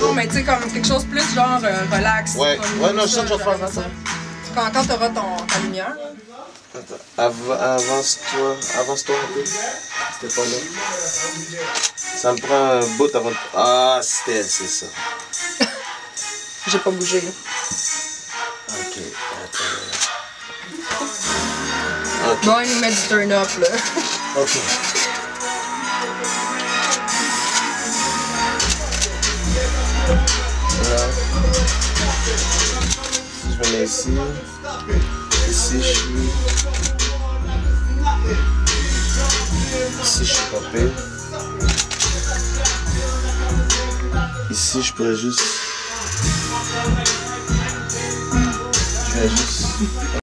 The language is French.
Non, mais tu sais, comme quelque chose plus genre euh, relax. Ouais. comme Ouais, non, je ça, je vais faire, attends. Quand, quand t'auras ton, ta lumière. Attends, av- avance-toi, avance-toi un peu. C'était pas là. Ça me prend un bout avant de... Ah, c'était, c'est ça. J'ai pas bougé. Ok, attends. Ok, Bon, il nous met du turn-up, là. ok. Si je me mets ici, ici je suis... Ici je suis popé. Ici je pourrais juste... Je vais juste...